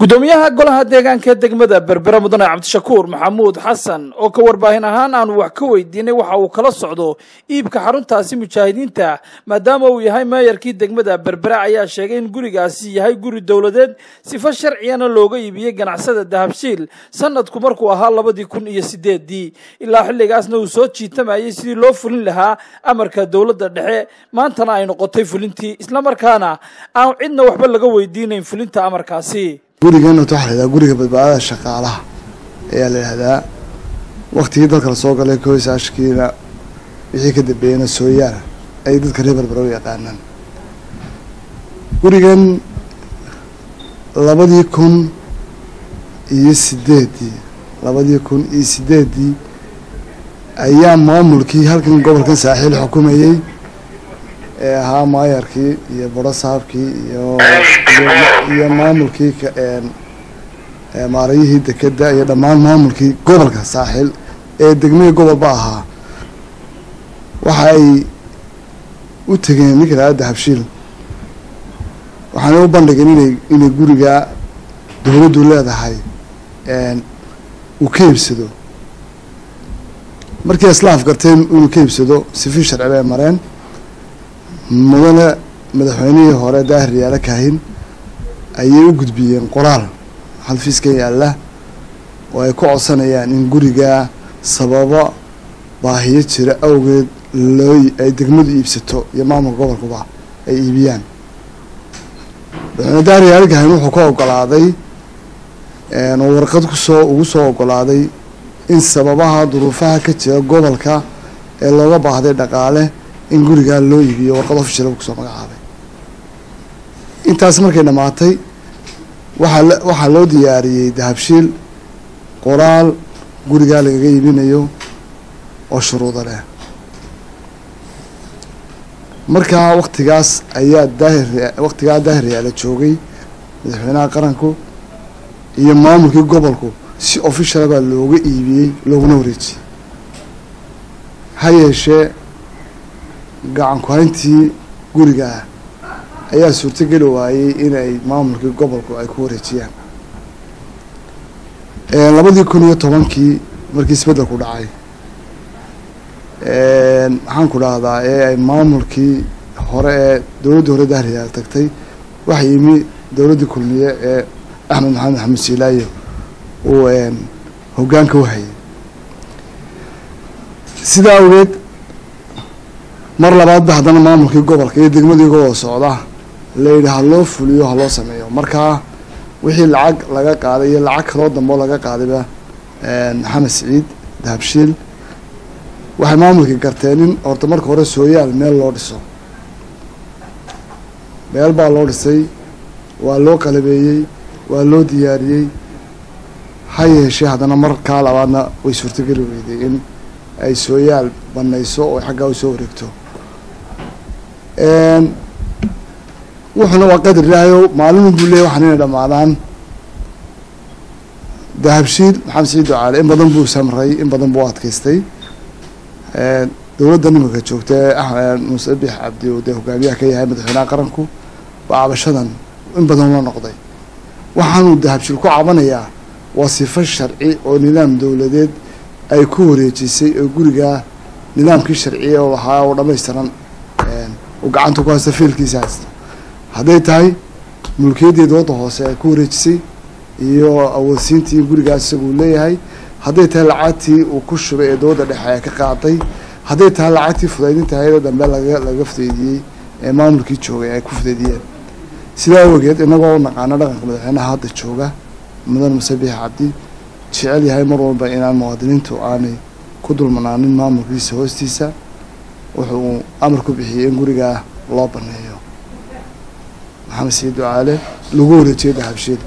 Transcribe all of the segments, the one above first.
gudoomiyaha golaha deegaanka degmada berbera mudane cabdishakuur maxamuud xasan oo ka warbaahin ahaan aanu wax ka weydiinay waxa uu kala socdo iibka xaruntaasi mujaahidiinta maadaama uu yahay meeyarkii degmada berbera ayaa sheegay in gurigaasi yahay guri dowladeed sifo sharciyana looga iibiyey ganacsada dahabshiil sanadku markuu ahaa labadii kun iyo sideedii ilaa xilligaasna uu soo jiitamayay sidii loo fulin lahaa amarka dowladda dhexe maantana ay noqotay fulintii islamarkaana aan cidna waxba laga weydiinayn fulinta amarkaasi gurigan waxaa la yidhaha guriga badbaadada shaqaalaha ayaa la yidhahdaa. Waktigii dalka la soo galay koy saashkiina wixii ka dambeeyana sooyaala ay dadka reer u yaqaanaan. Gurigan labadii kun iyo sideedii labadii kun iyo sideedii ayaa maamulkii halkan gobolkan saaxiil xukumayey ee ahaa maayarkii iyo borosaabkii iyo iyo maamulkii maarayihii dekeda iyo dhammaan maamulkii gobolka saaxiil ee degmihii gobolba ahaa waxa ay u tegeen ninka lahaa dahabshiil waxaana u bandhigeen inay inay guriga dowladdu leedahay uu ka iibsado markii islaaf garteen inuu ka iibsado sifi sharci bay mareen mudane madaxweynihii hore daahir yaalla kaahin ayay u gudbiyeen qoraal. Xalfiiskan yaalla oo ay ku codsanayaan in gurigaa sababo baahiyo jira awgeed loo ay degmadu iibsato iyo maamulka gobolkuba ay iibiyaan. Madaxweyne daahir yaalla kaahin wuxuu ka ogolaaday warqad ku soo ugu soo ogolaaday in sababaha duruufaha ka jira gobolka ee looga baahday dhaqaale in gurigaa loo iibiyo warqad ofishal ku soo magacaabay. Intaas markay dhammaatay waxaa waxaa loo diyaariyey dahabshiil qoraal gurigaa lagaga iibinayo oo shuruuda leh. Markaa waktigaas ayaa daahir waktigaa daahir yaalla joogay madaxweynaha qaranku iyo maamulkii gobolku si officiala baa looga iibiyey looguna wareejiyey. Ha yeeshee gacan ku-hayntii guriga ah ayaa suurtogeli waayey inay maamulkii gobolku ay ku wareejiyaan. Labadii kun iyo tobankii markii isbeddelku dhacay maxaan ku dhahdaa ee ay maamulkii hore ee dowladdii hore dahriyaal tagtay waxa yimi dowladdii kulmiye ee axmed maxamed maxamed siilaayo uu hoggaanka u hayay. Sidaa awgeed mar labaadba haddana maamulkii gobolka iyo degmadii gobolka socda layidhi ha loo fuliyo ha loo sameeyo. Markaa wixii lacag laga qaaday iyo lacag kaloo dambe oo laga qaadayba maxamed siciid dahabshiil waxay maamulkii garteen in horta marka hore sooyaal meel loo dhiso. Meel baa loo dhisay waa loo qalabeeyey waa loo diyaariyey. Ha yeeshee haddana markaa labaadna way suurtogeli weyday in ay sooyaal banayso oo xaggaa u soo wareegto wuxuuna waa qadar ilaahayo maalin buu leeyay waxaan inay dhamaadaan dahabshiil maxamed siciid ducaale in badan buu samray in badan buu adkaystay. Dowladda nimanka joogta ee muuse bix cabdi uu dee hogaamiyaha ka yahay madaxweynaha qaranku waa cabashadan in badan la noqday. Waxaanuu dahabshiil ku cabanayaa waa sifo sharci oo nidaam dowladeed ay ku wareejisay oo gurigaa nidaamkii sharciya oo ahaa oo dhamaystiran uu gacanta ku haysta fiilkiisa haysta. Hadday tahay mulkiyaddii dowladda hoose ay ku wareejisay iyo awoodsiintii gurigaas isaguu leeyahay hadday tahay lacagtii uu ku shubay ee dowladda dhexe ay ka qaaday hadday tahay lacagtii fudaydinta hayadoo dambe laga fudaydiyey ee maamulkii joogay ay ku fudaydiyeen. Sidaa awgeed inagoo u naqaano dhaqanka madaxweynaha hadda jooga mudan muse biix cabdi jecel yahay mar walba inaan muwaadiniintu aanay ku dulmanaanin maamulkiisa hoostiisa wuxuu amar ku bixiyey in gurigaa loo baneeyo. Maxamed siciid ducaale? Lagu wareejiyo dahabshiil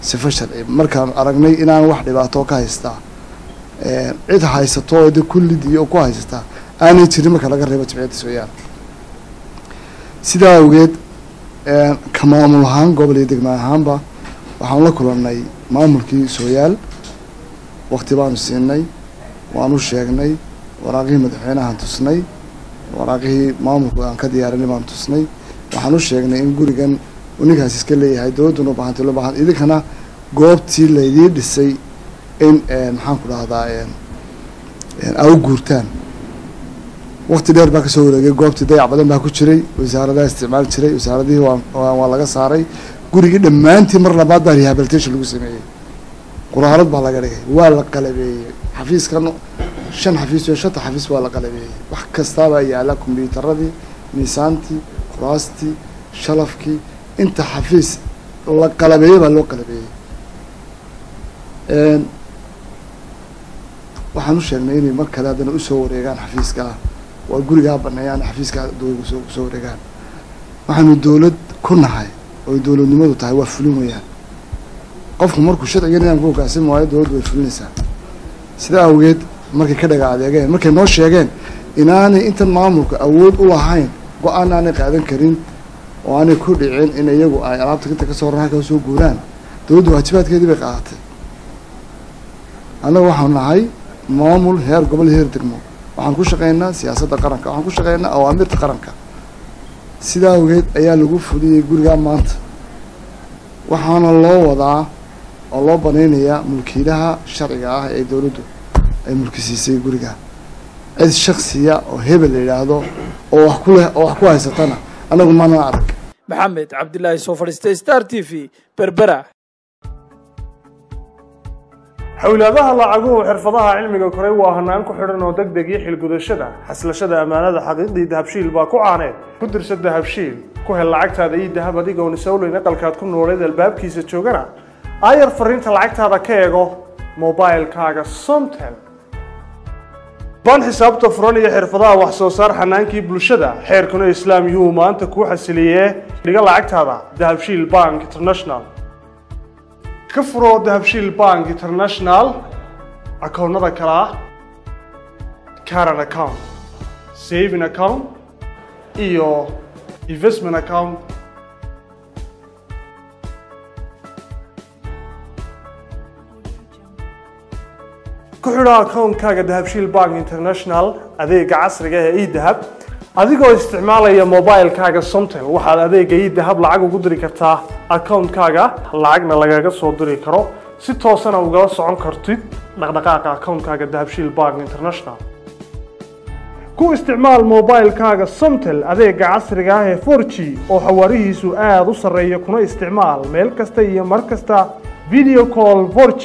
sifo sharci markaan aragnay inaan wax dhibaato ka haystaa cid haysato de kullidii oo ku haysataa aanay jirin marka laga reebo jimciyadda sooyaal sidaa awgeed ka maamul ahaan gobol iyo degma ahaanba waxaan la kulannay maamulkii sooyaal wakti baanu siinay waanu sheegnay waraaqihii madaxweynahaan tusnay waraaqihii maamulku aan ka diyaarinay baanu tusnay. Waxaan u sheegnay in gurigan uu ninkaas iska leeyahay dowladduna ubaahantay loo baahan idinkana goobtii laydii dhisay in maxaan ku dhahdaa aa u guurtaan. Wakti dheer baa ka soo wareegay goobtii dayac badan baa ku jiray wasaaradaha isticmaali jiray wasaaradihii waa laga saaray. Gurigii dhammaantii mar labaad baa rehabilitation lagu sameeyey. Quraarad baa laga dhigay waa la qalabeeyey. Xafiiskan shan xafiis iyo shanta xafiis waa la qalabeeyey. Wax kastaabaa yaalla kombyuutaradii miisaantii kuraastii shalafkii. Inta xafiis la qalabeeyey baa loo qalabeeyey. Waxaan u sheegnay inay mar kale haddana u soo wareegaan xafiiskaa waa gurigaa baneeyaan xafiiskaa dowlad soo u soo wareegaan. Waxaanu dowlad ku nahay oo dowladnimadu tahay waa fulin weyaan qofku markuu sharciga nidaamka hogaansami waayo dowladdu way fulinaysaa. Sidaa awgeed markay ka dhaga adeegeen markay noo sheegeen inaanay intan maamulka awood u lahayn go'aan aanay qaadan karin oo aanay ku dhicin in iyagu ay alaabta inta ka soo ran halka u soo guuraan. Dowladdu waajibaadkeedii bay qaadatay annaga waxaanu nahay maamul heer gobol heer degmo. Waxaan ku shaqeynaa siyaasadda qaranka waxaan ku shaqeynaa awaamirta qaranka. Sidaa awgeed ayaa lagu fuliyey gurigaa maanta. Waxaana loo wadaa oo loo banaynayaa mulkiilaha sharciga ah ee dowladdu ay mulkisiisay guriga. Cid shaksiya oo hebel la yidhaahdo oo wax ku leh oo wax ku haysatana annagu maana arag. Maxamed cabdilaahi soo fadhiistay star t v berbera. Xawlaadaha lacaguhu xirfadaha cilmiga koray waa hanaan ku xidhan oo deg deg iyo xilgudashada. Xaslashada ammaanada xaqiiqdii dahabshiil baa ku caaneed ku dirsa dahabshiil ku hel lacagtaada iyo dahab adigoon isowleyn aqalkaad ku nooleed albaabkiisa joogana. Aayar fariinta lacagtaada ka eego mobilkaaga somtel baan xisaabta furan iyo xirfadaha wax soo saar xanaankii bulshada xeerkuna islaam yuhu maanta kuu xasiliyee dhiga lacagtaada dahabshiil bank international. Ka furo dahabshiil bank international akoonnada kale ah caran account saving account iyo investment account xidho akoonkaaga dahabshiil bank international adeega casriga ee edahab. Adigoo isticmaalaya mobilkaaga somtel waxaad adeega edahab lacag ugu diri kartaa akoonkaaga lacagna lagaga soo diri karo. Si toosana ugala socon kartid dhaqdhaqaaqa akoonkaaga dahabshiil bank international. Ku isticmaal mobilkaaga somtel adeega casriga ah ee 4g oo xawaarihiisu aada u sarreeya kuna isticmaal meel kasta iyo mar kasta. Video call 4g